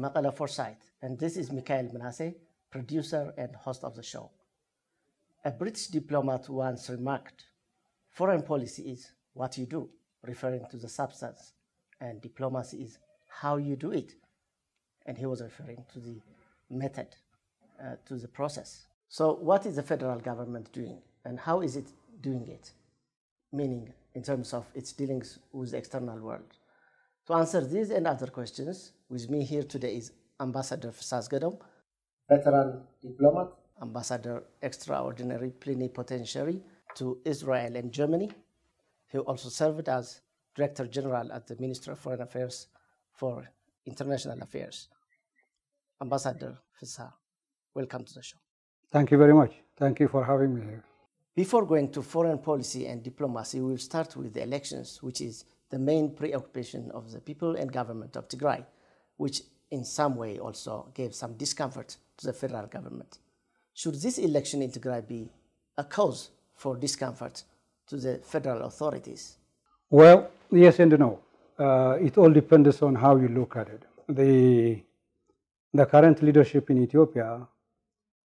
Mekelle Foresight, and this is Mikhail Manasseh, producer and host of the show. A British diplomat once remarked, Foreign policy is what you do, referring to the substance, and diplomacy is how you do it. And he was referring to the method, uh, to the process. So, what is the federal government doing, and how is it doing it? Meaning, in terms of its dealings with the external world. To answer these and other questions, with me here today is Ambassador Fiseha Asgedom, veteran diplomat, Ambassador Extraordinary Plenipotentiary to Israel and Germany. He also served as Director General at the Ministry of Foreign Affairs for International Affairs. Ambassador Fiseha, welcome to the show. Thank you very much. Thank you for having me here. Before going to foreign policy and diplomacy, we'll start with the elections, which is the main preoccupation of the people and government of Tigray, which in some way also gave some discomfort to the federal government. Should this election in Tigray be a cause for discomfort to the federal authorities? Well, yes and no. Uh, it all depends on how you look at it. The, the current leadership in Ethiopia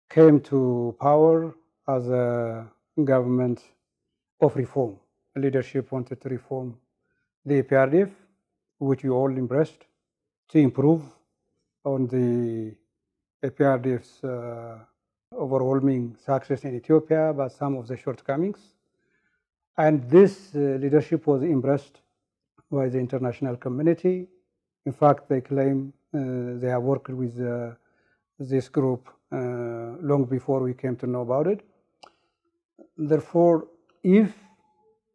came to power as a government of reform. The leadership wanted to reform the EPRDF, which we all embraced, to improve on the EPRDF's uh, overwhelming success in Ethiopia, but some of the shortcomings. And this uh, leadership was embraced by the international community. In fact, they claim uh, they have worked with uh, this group uh, long before we came to know about it. Therefore, if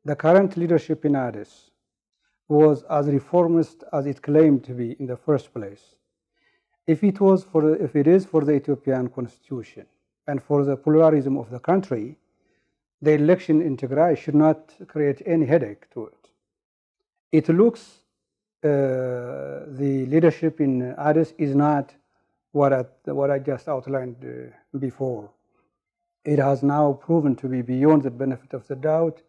the current leadership in Addis was as reformist as it claimed to be in the first place, if it was for if it is for the Ethiopian constitution and for the pluralism of the country, the election in Tigray should not create any headache to it. It looks uh, the leadership in Addis is not what I, what I just outlined uh, before. It has now proven to be beyond the benefit of the doubt.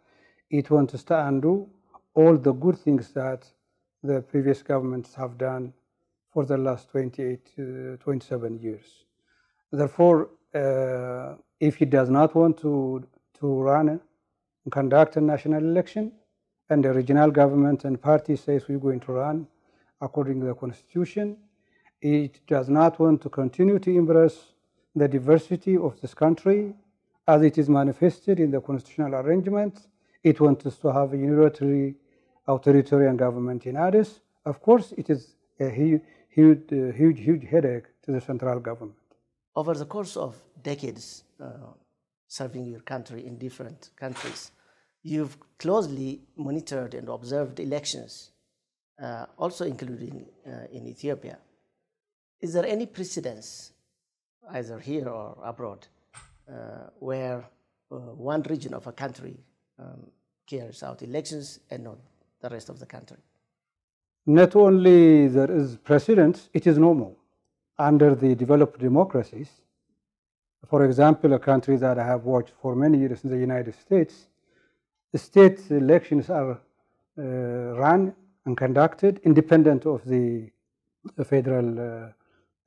It wants to undo all the good things that the previous governments have done for the last 28, uh, 27 years. Therefore, uh, if he does not want to, to run and conduct a national election, and the regional government and party says we're going to run according to the constitution, it does not want to continue to embrace the diversity of this country as it is manifested in the constitutional arrangements. It wants to have a unilateral authoritarian government in Addis. Of course, it is a huge, huge, huge, huge headache to the central government. Over the course of decades uh, serving your country in different countries, you've closely monitored and observed elections, uh, also including uh, in Ethiopia. Is there any precedence, either here or abroad, uh, where uh, one region of a country um, carries out elections and not the rest of the country? Not only there is precedence, it is normal under the developed democracies. For example, a country that I have watched for many years in the United States, the state elections are uh, run and conducted independent of the, the federal uh,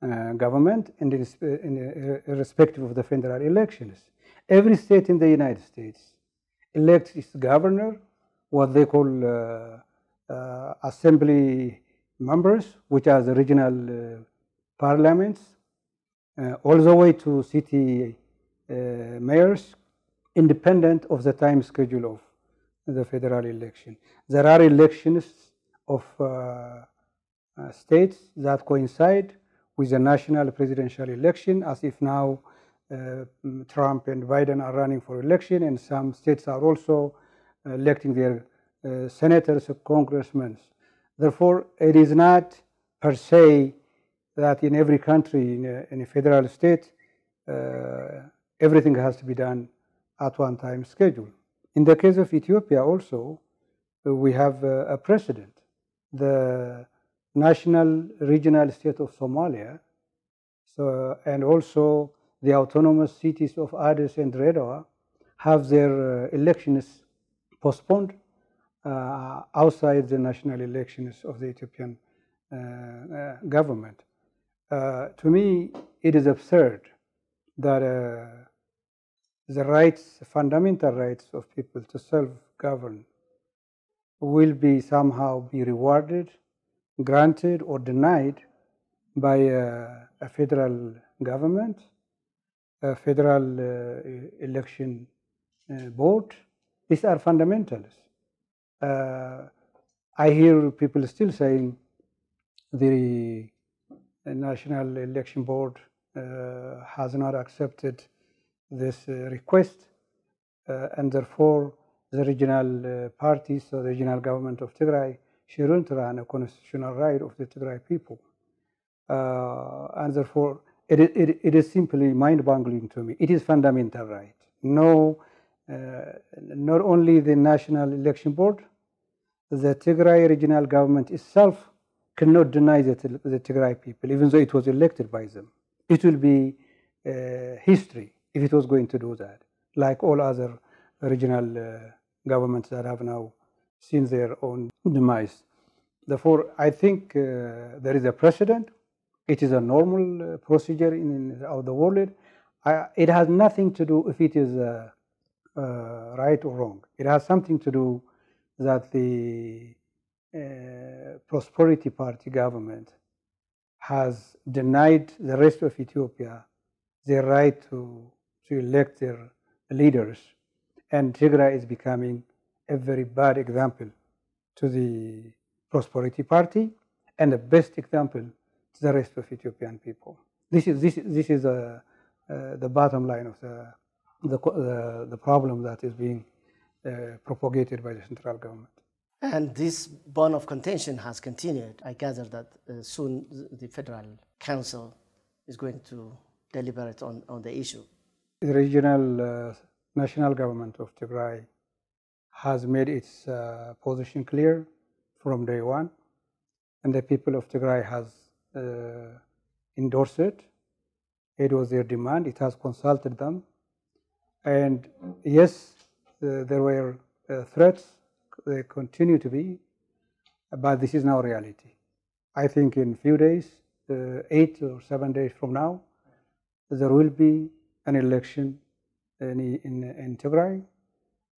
uh, government and irrespective of the federal elections. Every state in the United States elects its governor, what they call uh, uh, assembly members, which are the regional parliaments, all the way to city mayors, independent of the time schedule of the federal election. There are elections of uh, uh, states that coincide with the national presidential election, as if now uh, Trump and Biden are running for election, and some states are also electing their uh, senators or congressmen. Therefore, it is not per se that in every country, in a, in a federal state, uh, everything has to be done at one time schedule. In the case of Ethiopia also, uh, we have a precedent. The national regional state of Somalia, so, and also the autonomous cities of Addis and Dire Dawa have their elections postponed uh, outside the national elections of the Ethiopian uh, uh government. To me, it is absurd that the rights, fundamental rights of people to self-govern will be somehow be rewarded, granted, or denied by a, a federal government, a federal uh, election uh, board. These are fundamentals. Uh, I hear people still saying the National Election Board uh, has not accepted this uh, request, uh, and therefore the regional parties, so the regional government of Tigray, shouldn't run a constitutional right of the Tigray people. and therefore, it, it, it is simply mind-boggling to me. It is fundamental right. No, not only the National Election Board, the Tigray regional government itself cannot deny the, the Tigray people, even though it was elected by them. It will be uh, history if it was going to do that, like all other regional uh, governments that have now seen their own demise. Therefore, I think uh, there is a precedent. It is a normal uh, procedure in, in the world. I, it has nothing to do if it is right or wrong. It has something to do that the uh, Prosperity Party government has denied the rest of Ethiopia the right to, to elect their leaders. And Tigray is becoming a very bad example to the Prosperity Party and the best example to the rest of Ethiopian people. This is, this, this is uh, uh, the bottom line of the, the, the, the problem that is being uh, propagated by the central government. And this bone of contention has continued. I gather that uh, soon the Federal Council is going to deliberate on, on the issue. The regional uh, national government of Tigray has made its uh, position clear from day one, and the people of Tigray has uh, endorsed it. It was their demand. It has consulted them, and yes, uh, there were uh, threats, they continue to be, but this is now reality. I think in a few days, uh, eight or seven days from now, there will be an election in, in, in Tigray.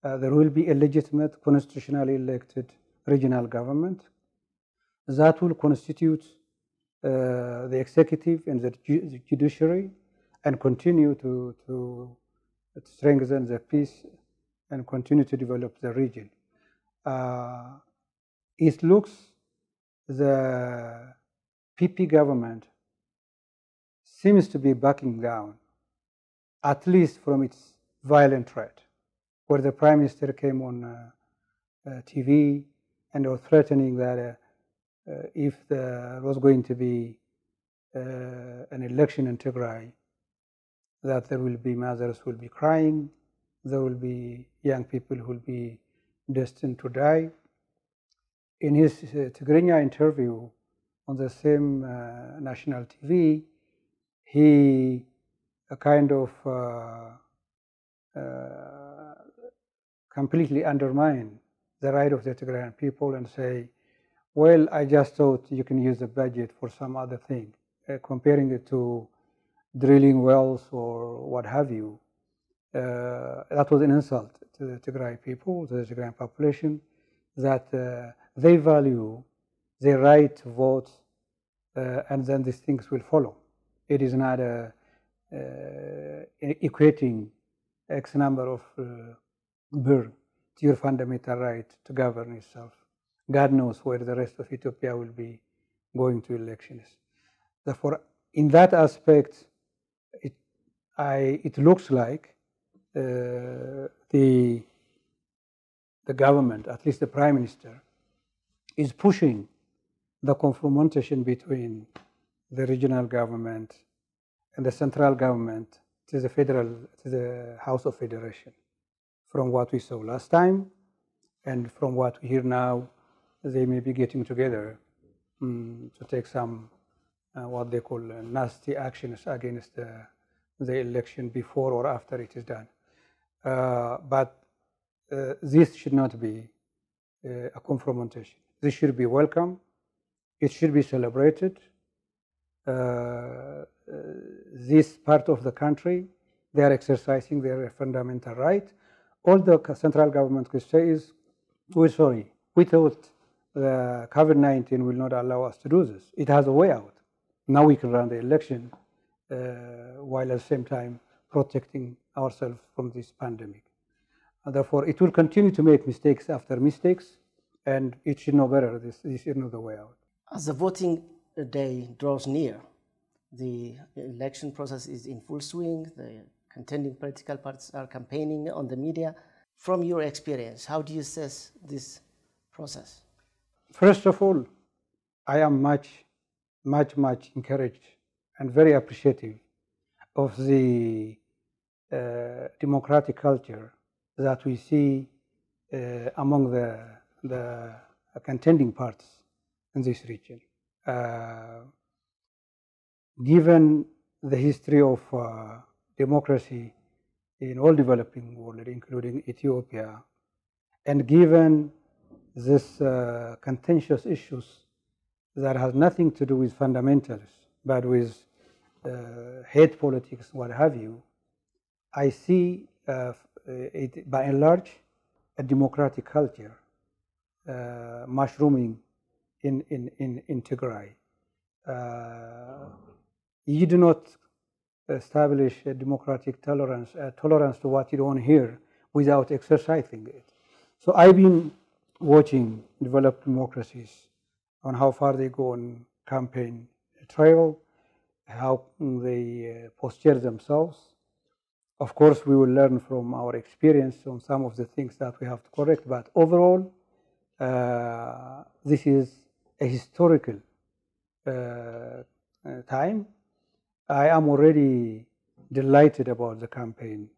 Uh, there will be a legitimate, constitutionally elected regional government that will constitute uh, the executive and the, ju the, judiciary and continue to, to strengthen the peace and continue to develop the region. Uh, it looks the PP government seems to be backing down, at least from its violent threat, where the prime minister came on uh, uh, TV and was threatening that uh, uh, if there was going to be uh, an election in Tigray, that there will be mothers who will be crying, there will be young people who will be destined to die. In his uh, Tigrinya interview on the same uh, national TV, he a kind of uh, uh, completely undermined the right of the Tigrayan people and say, well, I just thought you can use the budget for some other thing, uh, comparing it to drilling wells or what have you. Uh, that was an insult to the Tigray people, to the Tigrayan population, that uh, they value their right to vote uh, and then these things will follow. It is not a, equating X number of birr to your fundamental right to govern itself. God knows where the rest of Ethiopia will be going to elections. Therefore, in that aspect, it, I, it looks like uh, the, the government, at least the prime minister, is pushing the confrontation between the regional government and the central government to the federal, to the House of Federation. From what we saw last time and from what we hear now, they may be getting together um, to take some what they call uh, nasty actions against the, the election before or after it is done. Uh, but uh, this should not be uh, a confrontation. This should be welcome. It should be celebrated. uh, this part of the country, they are exercising their fundamental right. All the central government could say is, we're sorry, we thought the COVID-19 will not allow us to do this. It has a way out. Now we can run the election uh, while at the same time protecting ourselves from this pandemic. And therefore, it will continue to make mistakes after mistakes, and it should know better. This, this is not the way out. As the voting day draws near, the election process is in full swing. The contending political parties are campaigning on the media. From your experience, how do you assess this process? First of all, I am much, much, much encouraged and very appreciative of the uh, democratic culture that we see uh, among the, the contending parties in this region. Uh, given the history of uh, democracy in all developing world, including Ethiopia, and given this uh, contentious issues that has nothing to do with fundamentals, but with uh, hate politics, what have you, I see uh, it, by and large a democratic culture uh, mushrooming in, in, in, in Tigray. Uh, you do not establish a democratic tolerance, a tolerance to what you don't hear without exercising it. So I've been watching developed democracies on how far they go on campaign trail, how they uh, posture themselves. Of course, we will learn from our experience on some of the things that we have to correct, but overall, uh, this is a historical uh, uh time. I am already delighted about the campaign,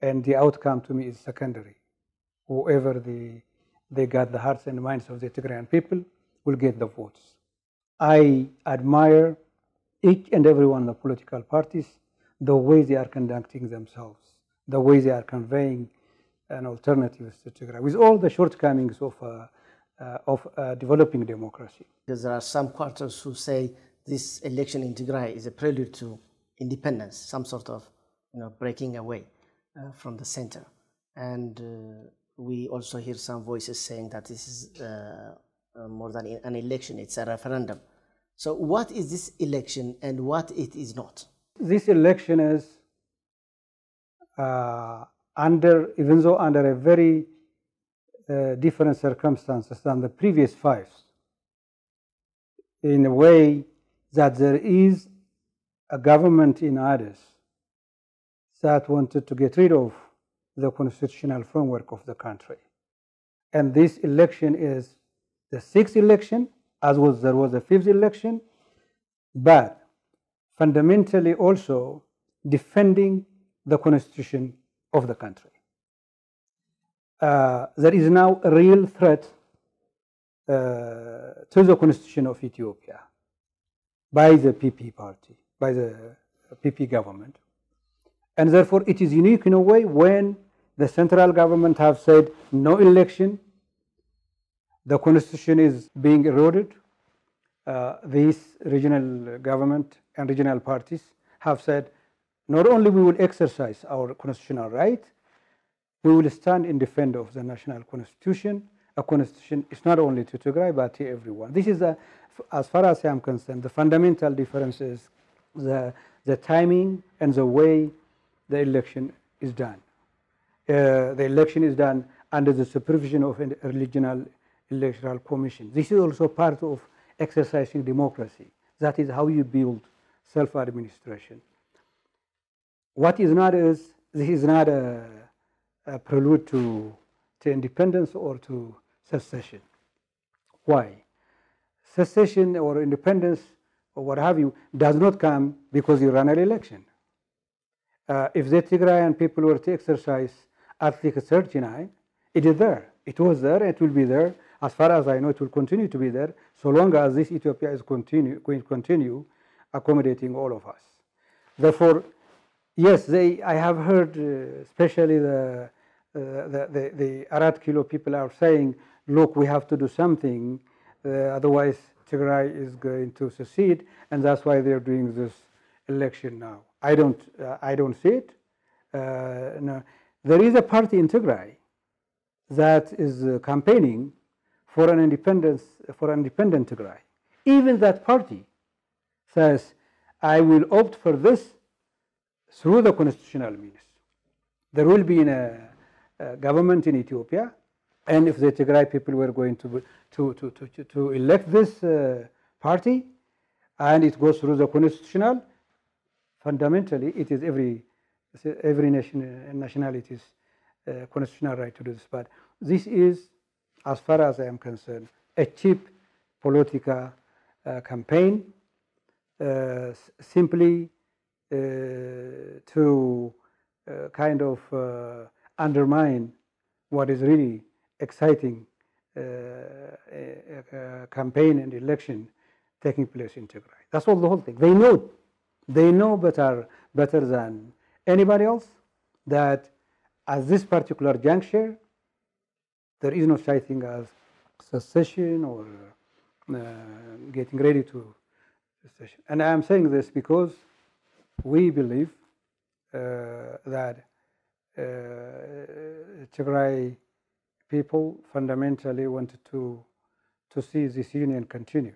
and the outcome to me is secondary. Whoever the they got the hearts and minds of the Tigrayan people, will get the votes. I admire each and every one of the political parties, the way they are conducting themselves, the way they are conveying an alternative to Tigray, with all the shortcomings of, uh, uh, of uh, developing democracy. There are some quarters who say this election in Tigray is a prelude to independence, some sort of you know, breaking away uh, from the center. And uh, we also hear some voices saying that this is uh, more than an election, it's a referendum. So, what is this election and what it is not? This election is uh, under, even though under a very uh, different circumstances than the previous five, in a way that there is a government in Addis that wanted to get rid of the constitutional framework of the country. And this election is the sixth election, as was there was a fifth election, but fundamentally also defending the constitution of the country. Uh, there is now a real threat uh, to the constitution of Ethiopia by the PP party, by the PP government. And therefore, it is unique in a way when the central government have said no election. The constitution is being eroded. Uh, these regional government and regional parties have said not only we will exercise our constitutional right, we will stand in defense of the national constitution. A constitution is not only to Tigray but to everyone. This is, a, as far as I am concerned, the fundamental difference is the, the timing and the way the election is done. Uh, the election is done under the supervision of a regional electoral commission. This is also part of exercising democracy. That is how you build self-administration. What is not is, this is not a, a prelude to, to independence or to secession. Why? Secession or independence or what have you does not come because you run an election. Uh, if the Tigrayan people were to exercise Article 39, it is there. It was there, it will be there. As far as I know, it will continue to be there so long as this Ethiopia is continue, going to continue accommodating all of us. Therefore, yes, they, I have heard, uh, especially the, uh, the, the, the Arat Kilo people are saying, look, we have to do something, uh, otherwise Tigray is going to secede, and that's why they're doing this election now. I don't, uh, I don't see it. Uh, no. There is a party in Tigray that is uh, campaigning for an independence, for an independent Tigray. Even that party says, I will opt for this through the constitutional means. There will be a, a government in Ethiopia, and if the Tigray people were going to, to, to, to, to elect this uh, party, and it goes through the constitutional, fundamentally it is every, every nation, nationality's uh, constitutional right to do this. But this is, as far as I am concerned, a cheap political uh, campaign uh, simply uh, to uh, kind of undermine what is really exciting campaign and election taking place in Tigray. That's all the whole thing. They know, they know better, better than anybody else that at this particular juncture, there is no such thing as secession or uh, getting ready to secession. And I am saying this because we believe uh, that uh, Tigray people fundamentally wanted to, to see this union continue.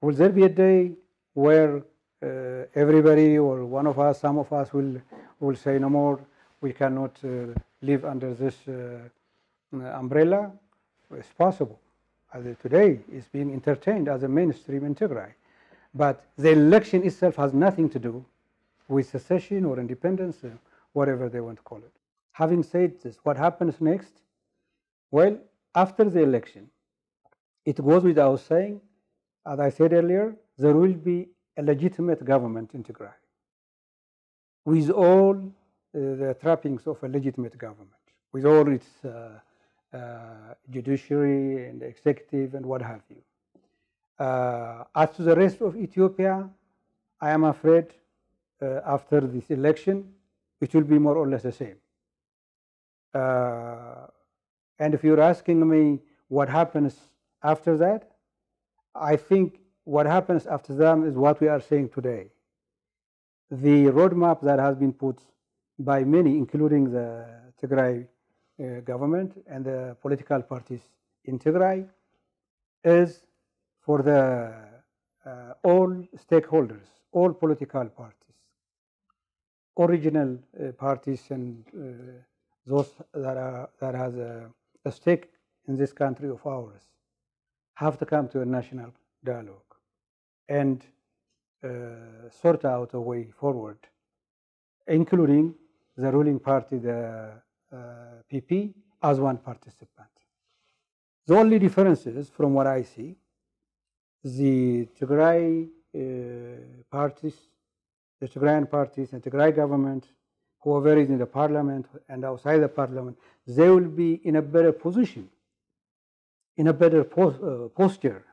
Will there be a day where uh, everybody or one of us, some of us will, will say no more, we cannot uh, live under this uh, umbrella? It's possible. As today, it's being entertained as a mainstream in Tigray. But the election itself has nothing to do with secession or independence, uh, whatever they want to call it. Having said this, what happens next? Well, after the election, it goes without saying, as I said earlier, there will be a legitimate government in Tigray with all uh, the trappings of a legitimate government, with all its uh, uh, judiciary and executive and what have you. Uh, as to the rest of Ethiopia, I am afraid uh, after this election, it will be more or less the same. Uh, and if you're asking me what happens after that, I think what happens after them is what we are saying today. The roadmap that has been put by many, including the Tigray uh, government and the political parties in Tigray, is for the uh, all stakeholders, all political parties, original uh, parties and uh, those that, are, that has a, a stake in this country of ours have to come to a national dialogue and uh, sort out a way forward, including the ruling party, the PP, as one participant. The only differences from what I see the Tigray uh, parties, the Tigrayan parties and the Tigray government, whoever is in the parliament and outside the parliament, they will be in a better position, in a better uh, posture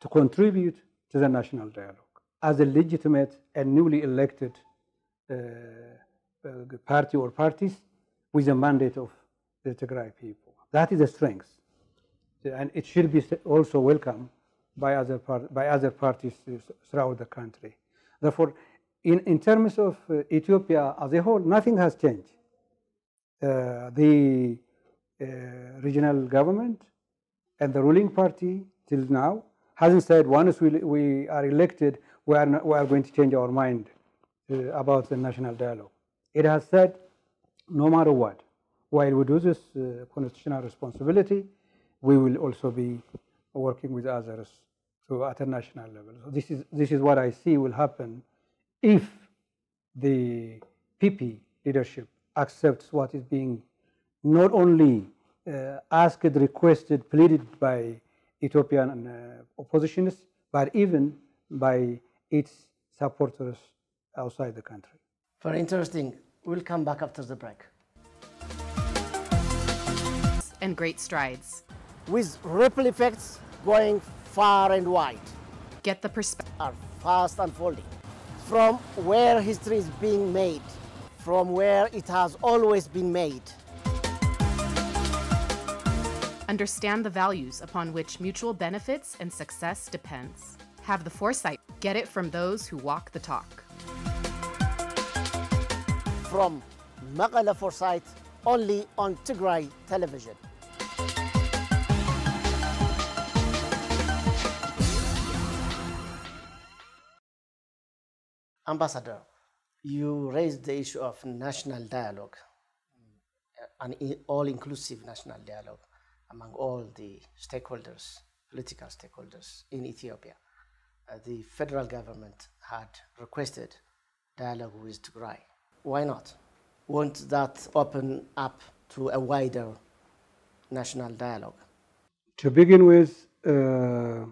to contribute to the national dialogue as a legitimate and newly elected uh, uh party or parties with the mandate of the Tigray people. That is a strength. And it should be also welcomed by other, part, by other parties throughout the country. Therefore, in, in terms of uh, Ethiopia as a whole, nothing has changed. Uh, the uh, regional government and the ruling party till now hasn't said once we, we are elected, we are, not, we are going to change our mind uh, about the national dialogue. It has said, no matter what, while we do this uh, constitutional responsibility, we will also be working with others to at a national level. So this is this is what I see will happen if the PP leadership accepts what is being not only uh, asked, requested, pleaded by Ethiopian uh, oppositionists, but even by its supporters outside the country. Very interesting. We'll come back after the break. And great strides. With ripple effects going far and wide. Get the perspective. Are fast unfolding. From where history is being made, from where it has always been made. Understand the values upon which mutual benefits and success depends. Have the foresight. Get it from those who walk the talk. From Mekelle Foresight, only on Tigray television. Ambassador, you raised the issue of national dialogue, an all-inclusive national dialogue among all the stakeholders, political stakeholders in Ethiopia. Uh, the federal government had requested dialogue with Tigray. Why not? Won't that open up to a wider national dialogue? To begin with, uh,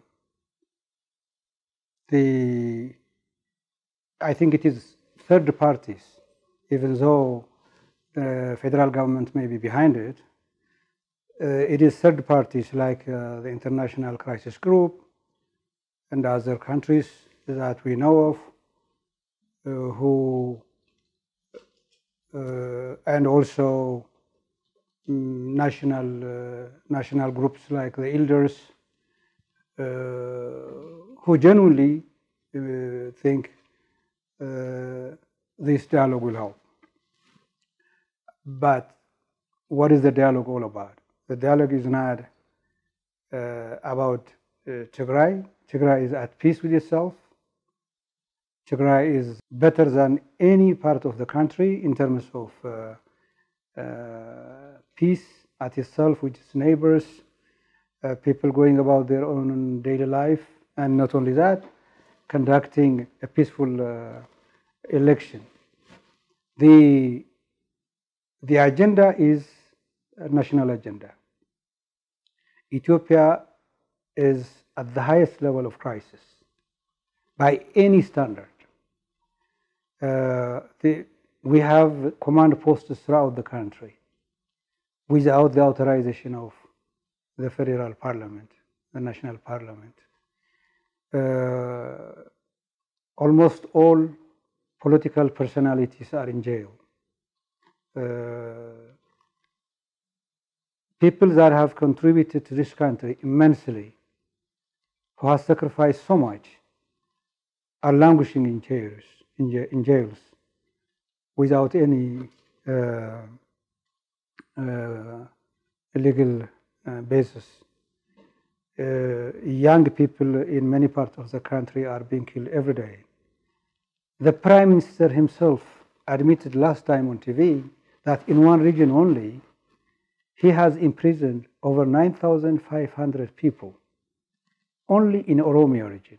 the I think it is third parties, even though the federal government may be behind it. Uh, it is third parties like uh, the International Crisis Group and other countries that we know of uh, who uh, and also um, national uh, national groups like the elders uh, who genuinely think this dialogue will help. But what is the dialogue all about? The dialogue is not uh, about uh, Tigray. Tigray is at peace with itself. Tigray is better than any part of the country in terms of uh, uh peace at itself with its neighbors, uh, people going about their own daily life, and not only that, conducting a peaceful uh, election. The, the agenda is a national agenda. Ethiopia is at the highest level of crisis by any standard. Uh, the, we have command posts throughout the country without the authorization of the federal parliament, the national parliament. Uh, almost all political personalities are in jail. Uh, people that have contributed to this country immensely, who have sacrificed so much, are languishing in jails, in, in jails without any uh, uh, legal uh, basis. Young people in many parts of the country are being killed every day. The Prime Minister himself admitted last time on TV that in one region only, he has imprisoned over 9,500 people, only in Oromia region.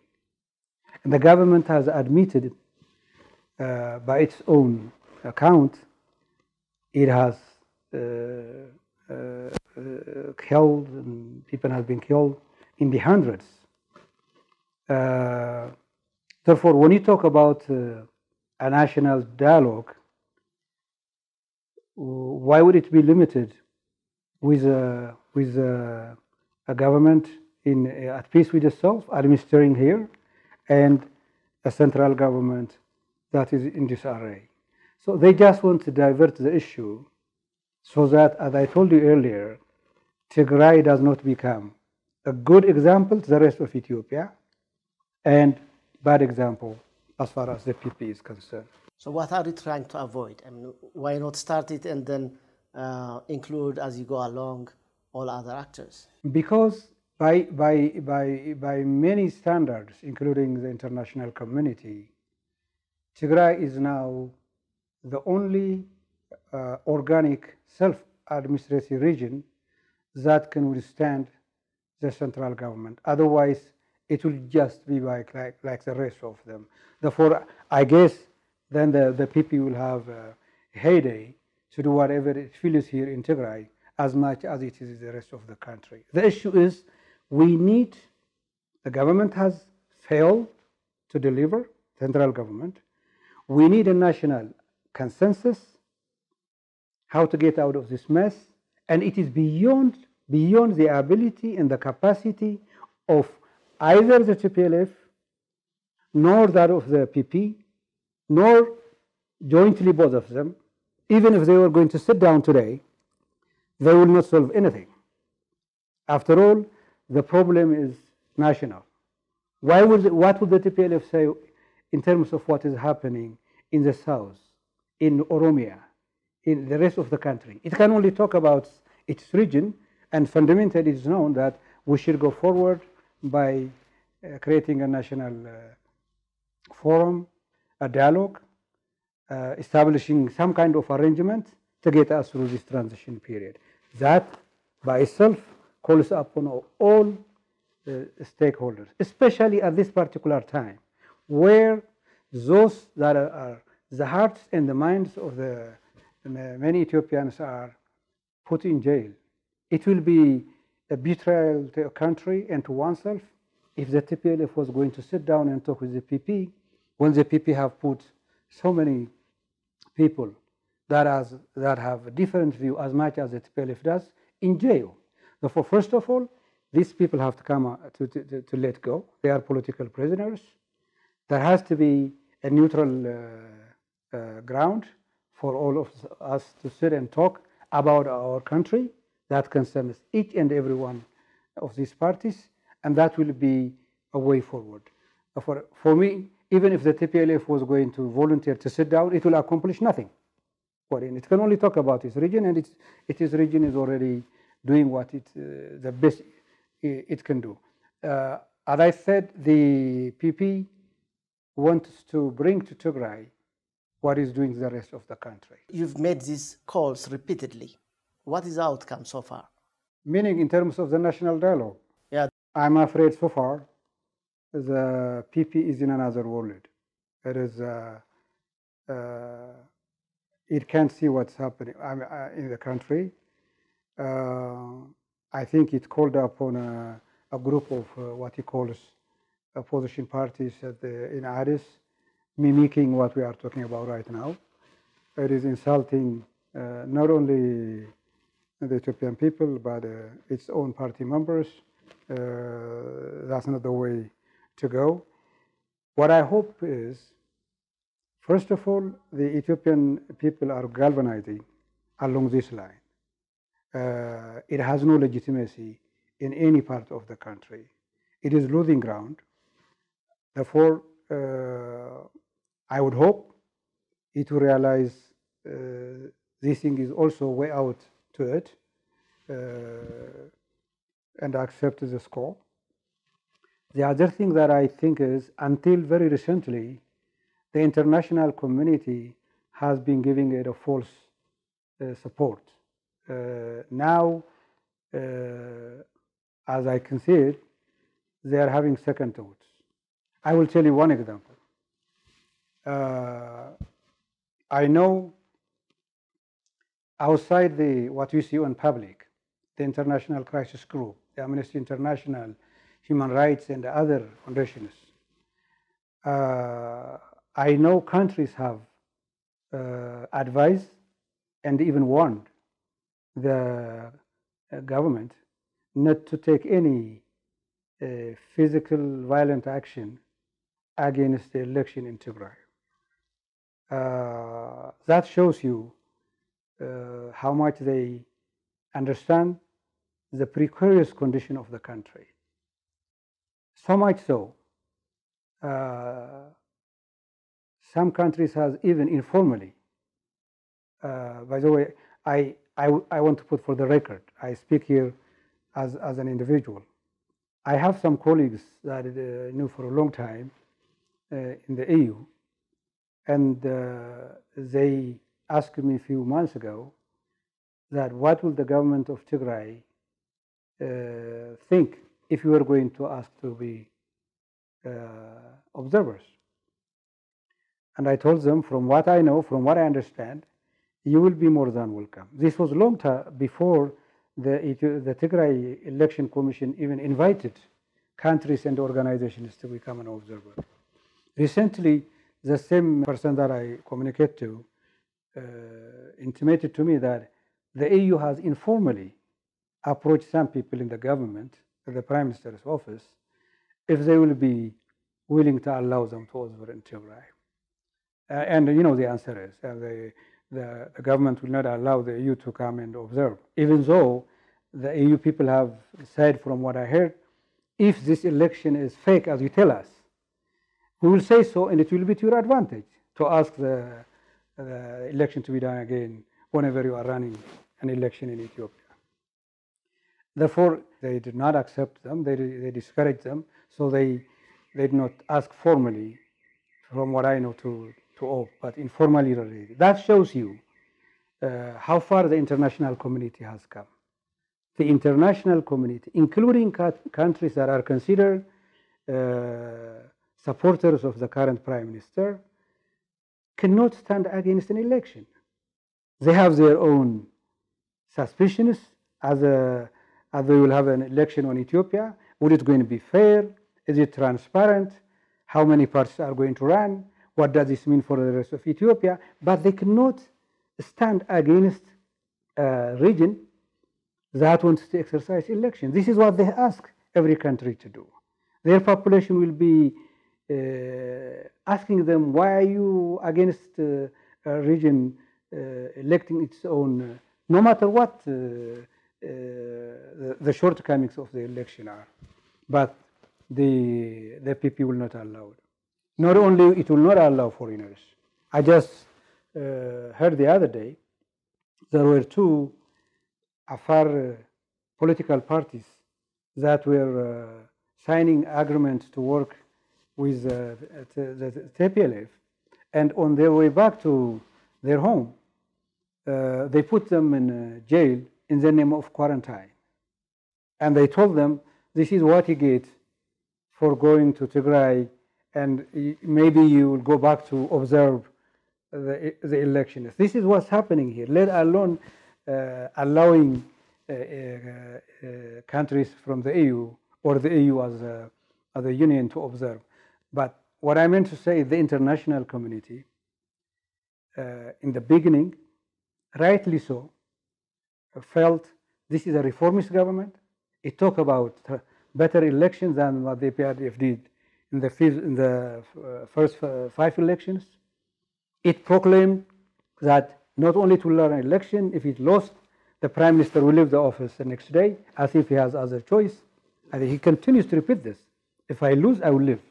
And the government has admitted, uh, by its own account, it has uh, uh, uh killed, and people have been killed in the hundreds. Uh, Therefore, when you talk about a national dialogue, why would it be limited with a, with a, a government in, at peace with itself, administering here, and a central government that is in disarray? So they just want to divert the issue so that, as I told you earlier, Tigray does not become a good example to the rest of Ethiopia and bad example as far as the PP is concerned. So what are you trying to avoid? I mean, why not start it and then uh, include as you go along all other actors? Because by, by, by, by many standards, including the international community, Tigray is now the only uh, organic self-administrative region that can withstand the central government. Otherwise, it will just be like, like, like the rest of them. Therefore, I guess then the, the PP will have a heyday to do whatever it feels here in Tigray as much as it is the rest of the country. The issue is we need, the government has failed to deliver, central government. We need a national consensus how to get out of this mess. And it is beyond, beyond the ability and the capacity of either the TPLF, nor that of the PP, nor jointly both of them, even if they were going to sit down today, they will not solve anything. After all, the problem is national. Why would what would the TPLF say in terms of what is happening in the south, in Oromia, in the rest of the country? It can only talk about its region, and fundamentally it is known that we should go forward by uh, creating a national uh, forum, a dialogue, uh, establishing some kind of arrangement to get us through this transition period. That by itself calls upon all uh, stakeholders, especially at this particular time, where those that are, the hearts and the minds of the many Ethiopians are put in jail. It will be a betrayal to a country and to oneself if the TPLF was going to sit down and talk with the PP when the PP have put so many people that, has, that have a different view as much as the TPLF does in jail. Therefore, first of all, these people have to come uh, to, to, to let go. They are political prisoners. There has to be a neutral uh, uh, ground for all of us to sit and talk about our country that concerns each and every one of these parties, and that will be a way forward. For, for me, even if the TPLF was going to volunteer to sit down, it will accomplish nothing. It can only talk about its region, and its, its region is already doing what it, uh, the best it can do. Uh, as I said, the PP wants to bring to Tigray what is doing the rest of the country. You've made these calls repeatedly. What is the outcome so far? Meaning, in terms of the national dialogue? Yeah. I'm afraid so far the PP is in another world. It is, uh, uh, it can't see what's happening uh, in the country. Uh, I think it called upon a, a group of uh, what he calls opposition parties the, in Addis, mimicking what we are talking about right now. It is insulting uh, not only the Ethiopian people, but its own party members. that's not the way to go. What I hope is, first of all, the Ethiopian people are galvanizing along this line. Uh, it has no legitimacy in any part of the country. It is losing ground. Therefore, uh, I would hope it will realize uh, this thing is also way out to it uh, and accept the score. The other thing that I think is, until very recently, the international community has been giving it a false uh, support. Uh, now, uh, as I can see it, they are having second thoughts. I will tell you one example. Uh, I know outside the what you see on public, the International Crisis Group, the Amnesty International, human rights and other conditions. Uh, I know countries have uh, advised and even warned the uh, government not to take any uh, physical violent action against the election in Tigray. Uh, that shows you uh, how much they understand the precarious condition of the country. So much so, uh, some countries has even informally, uh, by the way, I, I, I, want to put for the record, I speak here as, as an individual. I have some colleagues that I uh, knew for a long time in the EU, and uh, they asked me a few months ago that what will the government of Tigray uh, think if you are going to ask to be uh, observers. And I told them, from what I know, from what I understand, you will be more than welcome. This was long time before the, the Tigray Election Commission even invited countries and organizations to become an observer. Recently, the same person that I communicate to uh, intimated to me that the EU has informally approached some people in the government the Prime Minister's office if they will be willing to allow them to observe in Tigray. Uh, and you know the answer is uh, the, the, government will not allow the EU to come and observe, even though the EU people have said, from what I heard, if this election is fake, as you tell us, we will say so, and it will be to your advantage to ask the, the election to be done again whenever you are running an election in Ethiopia. Therefore, they did not accept them, they, they discouraged them, so they, they did not ask formally, from what I know, to, to opt, but informally already. That shows you uh, how far the international community has come. The international community, including countries that are considered uh, supporters of the current prime minister, cannot stand against an election. They have their own suspicions as, a, as they will have an election on Ethiopia. Will it going to be fair? Is it transparent? How many parties are going to run? What does this mean for the rest of Ethiopia? But they cannot stand against a region that wants to exercise election. This is what they ask every country to do. Their population will be asking them, why are you against uh, a region uh, electing its own, no matter what the, the shortcomings of the election are. But the, the PP will not allow it. Not only it will not allow foreigners. I just uh, heard the other day there were two Afar uh, political parties that were uh, signing agreements to work with the, the TPLF, and on their way back to their home, uh, they put them in jail in the name of quarantine. And they told them, this is what you get for going to Tigray, and maybe you will go back to observe the, the elections. This is what's happening here, let alone uh, allowing uh, uh, countries from the EU or the EU as a, as a union to observe. But what I meant to say, is the international community, uh, in the beginning, rightly so, felt this is a reformist government. It talked about better elections than what the EPRDF did in the, in the uh, first uh, five elections. It proclaimed that not only to learn an election, if it lost, the prime minister will leave the office the next day as if he has other choice. And he continues to repeat this. If I lose, I will live.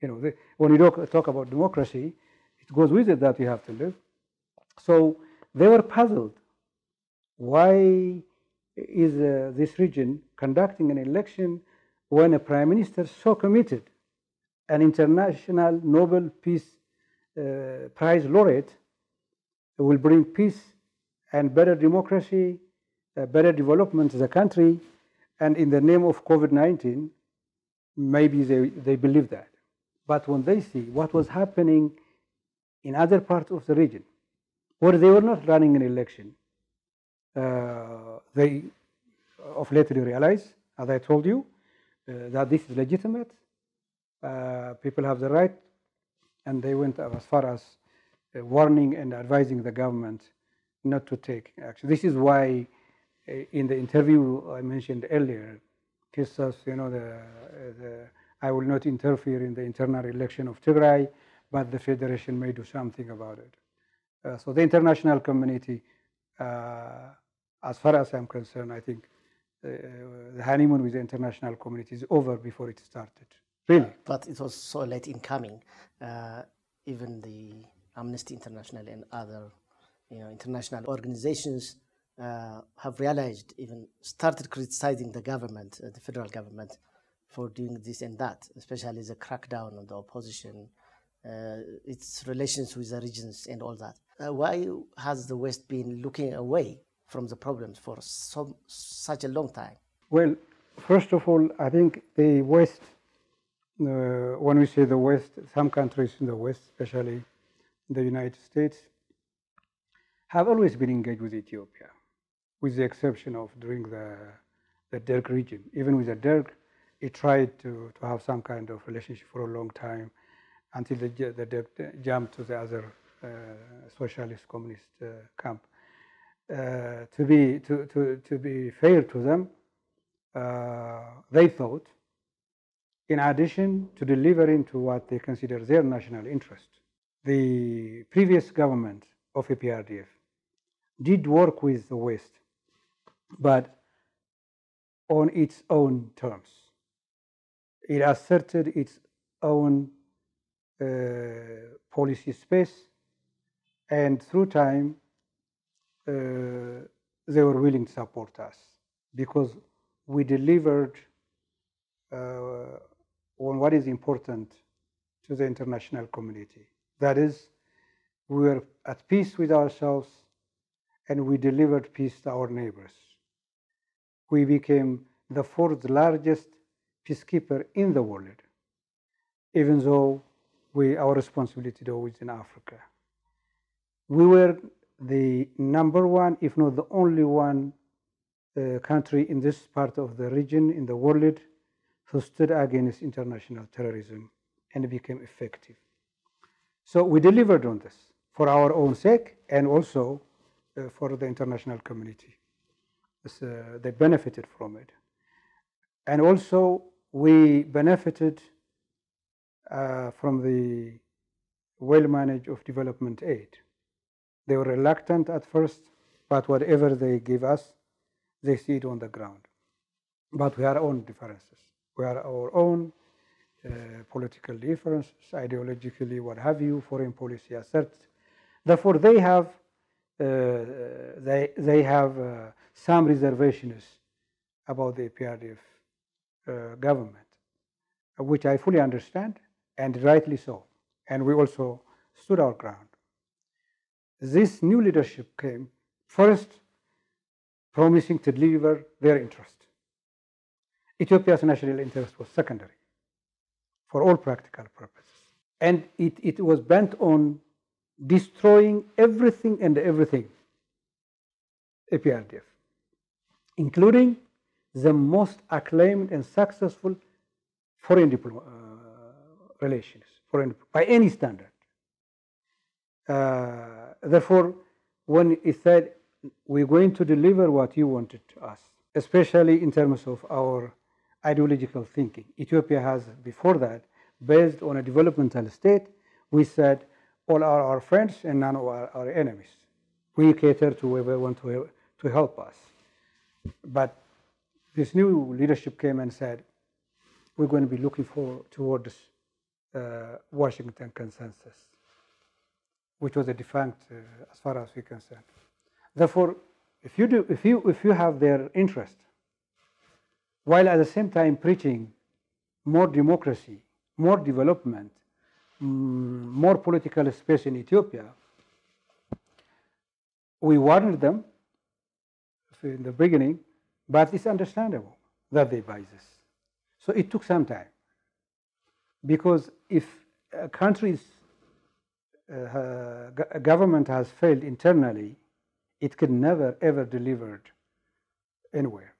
You know, the, when you talk about democracy, it goes with it that you have to live. So they were puzzled. Why is uh, this region conducting an election when a prime minister so committed, an international Nobel Peace uh, Prize laureate, will bring peace and better democracy, uh, better development to the country, and in the name of COVID 19, maybe they, they believe that. But when they see what was happening in other parts of the region, where they were not running an election, uh, they of late realize, as I told you, uh, that this is legitimate. Uh, people have the right, and they went as far as uh, warning and advising the government not to take action. This is why, uh, in the interview I mentioned earlier, Kistas, you know, the, the I will not interfere in the internal election of Tigray, but the federation may do something about it. Uh, so the international community, uh, as far as I'm concerned, I think uh, the honeymoon with the international community is over before it started. Really. But it was so late in coming. Uh, even the Amnesty International and other you know, international organizations uh, have realized, even started criticizing the government, the federal government, for doing this and that, especially the crackdown on the opposition, uh, its relations with the regions and all that. Uh, why has the West been looking away from the problems for so, such a long time? Well, first of all, I think the West, uh, when we say the West, some countries in the West, especially the United States, have always been engaged with Ethiopia, with the exception of during the, the Derg regime. Even with the Derg, he tried to, to have some kind of relationship for a long time until the, the, the jumped to the other uh, socialist communist uh, camp. Uh, to, be, to, to, to be fair to them, uh, they thought, in addition to delivering to what they consider their national interest, the previous government of EPRDF did work with the West, but on its own terms. It asserted its own uh, policy space, and through time, uh, they were willing to support us because we delivered uh, on what is important to the international community. That is, we were at peace with ourselves and we delivered peace to our neighbors. We became the fourth largest peacekeeper in the world, even though we, our responsibility though is in Africa. We were the number one, if not the only one, uh, country in this part of the region, in the world, who stood against international terrorism and became effective. So we delivered on this for our own sake and also uh, for the international community. This, uh, they benefited from it. And also we benefited uh, from the well managed of development aid. They were reluctant at first, but whatever they give us, they see it on the ground. But we have our own differences. We have our own uh, political differences, ideologically, what have you, foreign policy asserts. Therefore, they have uh, they they have uh, some reservations about the EPRDF Uh, government, uh, which I fully understand, and rightly so. And we also stood our ground. This new leadership came first promising to deliver their interest. Ethiopia's national interest was secondary for all practical purposes. And it, it was bent on destroying everything and everything EPRDF, including the most acclaimed and successful foreign uh, relations, foreign, by any standard. Uh, therefore, when he said, we're going to deliver what you wanted to us, especially in terms of our ideological thinking. Ethiopia has, before that, based on a developmental state, we said all are our friends and none are our enemies. We cater to whoever want to, to help us. But this new leadership came and said, we're going to be looking for towards uh, Washington consensus, which was a defunct uh, as far as we're concerned. Therefore, if you, do, if, you, if you have their interest, while at the same time preaching more democracy, more development, mm, more political space in Ethiopia, we warned them in the beginning, but it's understandable that they buy this. So it took some time. Because if a country's uh, government has failed internally, it can never ever delivered anywhere.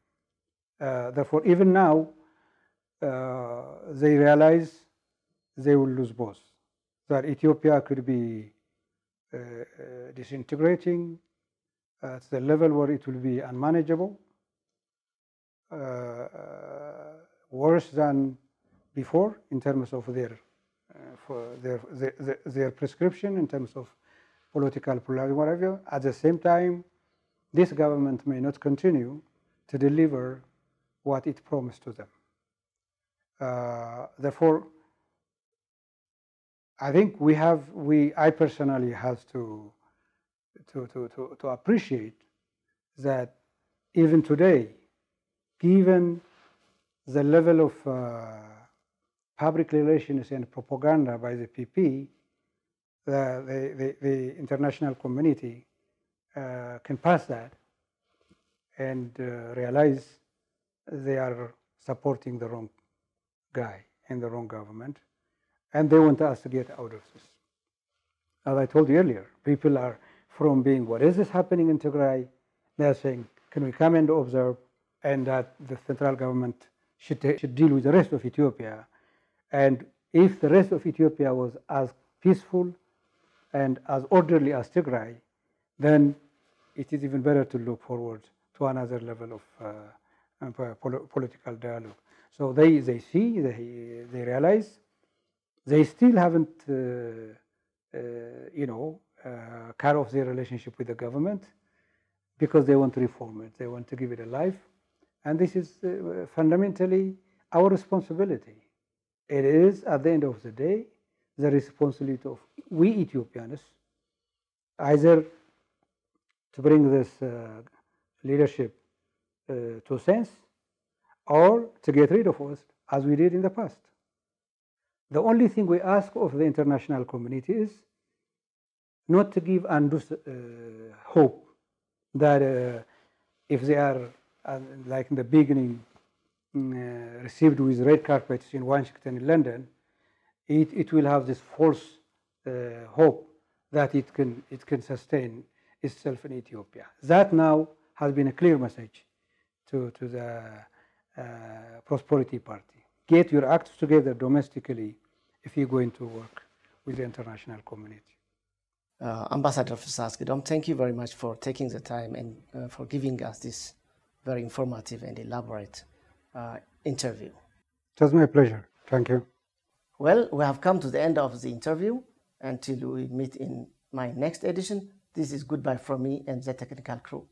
Uh, therefore, even now, uh, they realize they will lose both. That Ethiopia could be uh, uh disintegrating at the level where it will be unmanageable, worse than before in terms of their, for their, their, their prescription in terms of political pluralism, whatever. At the same time, this government may not continue to deliver what it promised to them. Uh, therefore, I think we have, we, I personally have to, to, to, to, to appreciate that even today, given the level of uh, public relations and propaganda by the PP, the, the, the, the international community uh, can pass that and uh, realize they are supporting the wrong guy and the wrong government, and they want us to get out of this. As I told you earlier, people are from being, what is this happening in Tigray? They're saying, can we come and observe? And that the central government should, should deal with the rest of Ethiopia. And if the rest of Ethiopia was as peaceful and as orderly as Tigray, then it is even better to look forward to another level of uh, uh political dialogue. So they, they see, they, they realize, they still haven't, uh, uh, you know, uh, cut off their relationship with the government because they want to reform it. They want to give it a life. And this is uh, fundamentally our responsibility. It is, at the end of the day, the responsibility of we Ethiopians either to bring this uh, leadership uh, to sense or to get rid of us as we did in the past. The only thing we ask of the international community is not to give undue uh, hope that uh, if they are, uh, like in the beginning, mm, received with red carpets in Washington, and London, it, it will have this false uh, hope that it can, it can sustain itself in Ethiopia. That now has been a clear message to, to the uh, Prosperity Party. Get your acts together domestically if you're going to work with the international community. Uh, Ambassador Fiseha thank you very much for taking the time and uh, for giving us this very informative and elaborate uh, interview. It was my pleasure. Thank you. Well, we have come to the end of the interview. Until we meet in my next edition, this is goodbye from me and the technical crew.